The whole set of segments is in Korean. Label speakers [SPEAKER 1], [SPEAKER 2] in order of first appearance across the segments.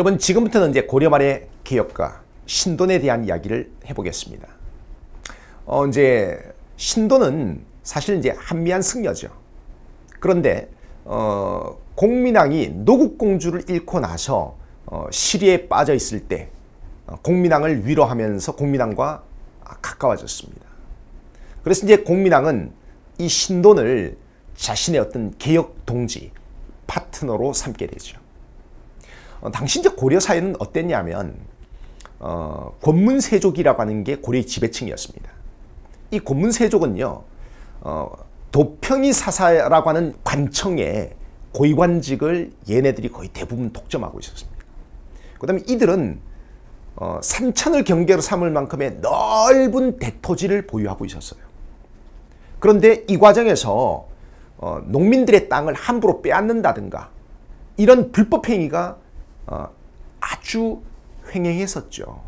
[SPEAKER 1] 자, 여러분 지금부터는 이제 고려 말의 개혁과 신돈에 대한 이야기를 해보겠습니다. 어, 이제 신돈은 사실 이제 한미한 승려죠. 그런데 어, 공민왕이 노국공주를 잃고 나서 어, 시리에 빠져 있을 때 어, 공민왕을 위로하면서 공민왕과 가까워졌습니다. 그래서 이제 공민왕은 이 신돈을 자신의 어떤 개혁 동지 파트너로 삼게 되죠. 어, 이제 고려 사회는 어땠냐면 어, 권문세족이라고 하는 게 고려의 지배층이었습니다. 이 권문세족은요, 어, 도평이 사사라고 하는 관청의 고위관직을 얘네들이 거의 대부분 독점하고 있었습니다. 그 다음에 이들은 어, 산천을 경계로 삼을 만큼의 넓은 대토지를 보유하고 있었어요. 그런데 이 과정에서 어, 농민들의 땅을 함부로 빼앗는다든가 이런 불법 행위가 어, 아주 횡행했었죠.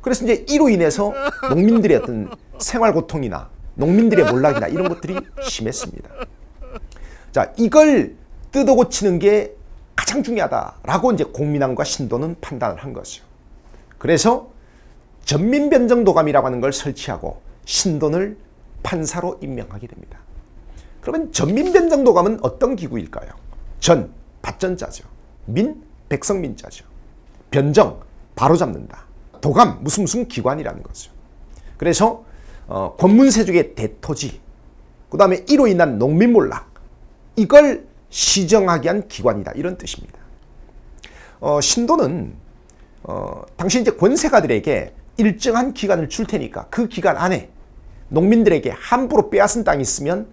[SPEAKER 1] 그래서 이제 이로 인해서 농민들의 어떤 생활 고통이나 농민들의 몰락이나 이런 것들이 심했습니다. 자, 이걸 뜯어 고치는 게 가장 중요하다라고 이제 공민왕과 신도는 판단을 한 거죠. 그래서 전민변정도감이라고 하는 걸 설치하고 신돈을 판사로 임명하게 됩니다. 그러면 전민변정도감은 어떤 기구일까요? 전, 받전자죠. 민, 백성민자죠. 변정, 바로잡는다. 도감, 무슨 무슨 기관이라는 거죠. 그래서 어, 권문세족의 대토지, 그 다음에 이로 인한 농민몰락, 이걸 시정하게 한 기관이다. 이런 뜻입니다. 어, 신도는 어, 당시 이제 권세가들에게 일정한 기간을 줄 테니까 그 기간 안에 농민들에게 함부로 빼앗은 땅이 있으면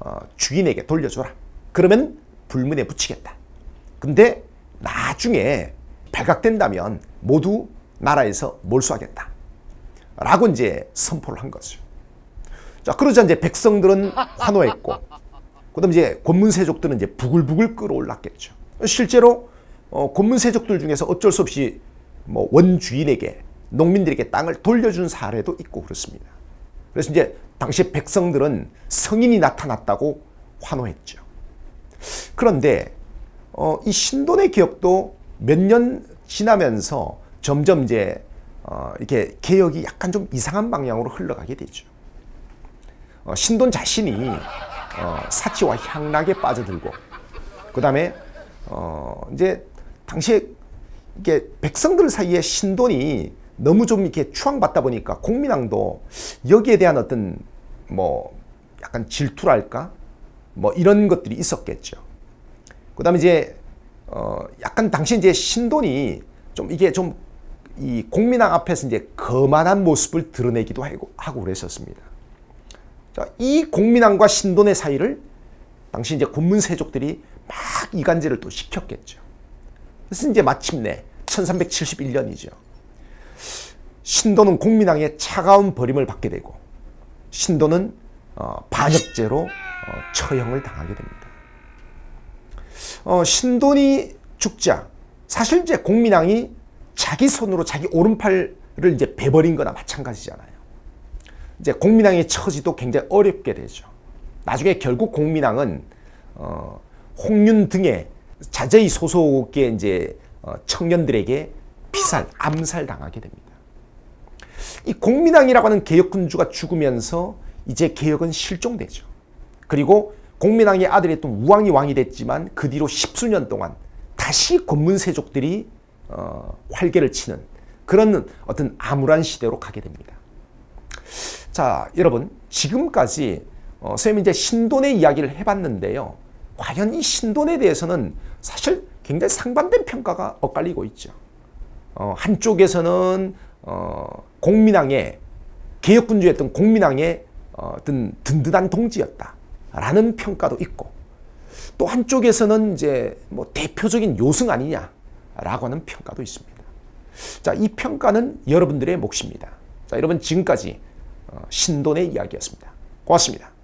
[SPEAKER 1] 어, 주인에게 돌려줘라. 그러면 불문에 붙이겠다. 근데 나중에 발각된다면 모두 나라에서 몰수하겠다. 라고 이제 선포를 한 거죠. 자, 그러자 이제 백성들은 환호했고, 그 다음 이제 권문세족들은 이제 부글부글 끓어올랐겠죠. 실제로 어, 권문세족들 중에서 어쩔 수 없이 뭐 원주인에게 농민들에게 땅을 돌려준 사례도 있고 그렇습니다. 그래서 이제 당시 백성들은 성인이 나타났다고 환호했죠. 그런데 어, 이 신돈의 기억도 몇 년 지나면서 점점 이제 어, 이렇게 개혁이 약간 좀 이상한 방향으로 흘러가게 되죠. 어, 신돈 자신이 어, 사치와 향락에 빠져들고 그 다음에 어, 이제 당시에 이게 백성들 사이에 신돈이 너무 좀 이렇게 추앙받다 보니까 공민왕도 여기에 대한 어떤 뭐 약간 질투랄까 뭐 이런 것들이 있었겠죠. 그 다음에 이제 어 약간 당시 이제 신돈이 좀 이게 좀 이 공민왕 앞에서 이제 거만한 모습을 드러내기도 하고, 하고 그랬었습니다. 자, 이 공민왕과 신돈의 사이를 당시 이제 군문 세족들이 막 이간질을 또 시켰겠죠. 그래서 이제 마침내 1371년이죠. 신도는 공민왕의 차가운 버림을 받게 되고 신도는 어, 반역죄로 어, 처형을 당하게 됩니다. 어, 신돈이 죽자 사실 이제 공민왕이 자기 손으로 자기 오른팔을 이제 베버린 거나 마찬가지잖아요. 이제 공민왕의 처지도 굉장히 어렵게 되죠. 나중에 결국 공민왕은 어, 홍윤 등의 자제의 소속의 이제 어, 청년들에게 피살, 암살 당하게 됩니다. 이 공민왕이라고 하는 개혁군주가 죽으면서 이제 개혁은 실종되죠. 그리고 공민왕의 아들이었던 우왕이 왕이 됐지만 그 뒤로 십수년 동안 다시 권문세족들이 어, 활개를 치는 그런 어떤 암울한 시대로 가게 됩니다. 자, 여러분 지금까지 어, 선생님이 이제 신돈의 이야기를 해봤는데요. 과연 이 신돈에 대해서는 사실 굉장히 상반된 평가가 엇갈리고 있죠. 어, 한쪽에서는 어, 공민왕의 개혁군주였던 공민왕의 어, 든든한 동지였다 라는 평가도 있고 또 한쪽에서는 이제 뭐 대표적인 요승 아니냐라고 하는 평가도 있습니다. 자, 이 평가는 여러분들의 몫입니다. 자, 여러분 지금까지 어, 신돈의 이야기였습니다. 고맙습니다.